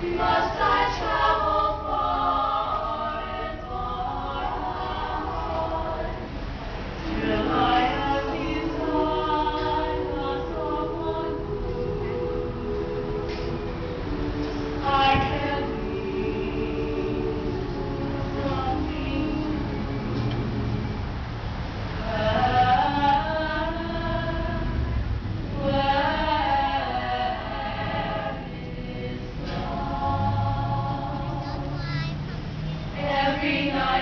Bye. every night.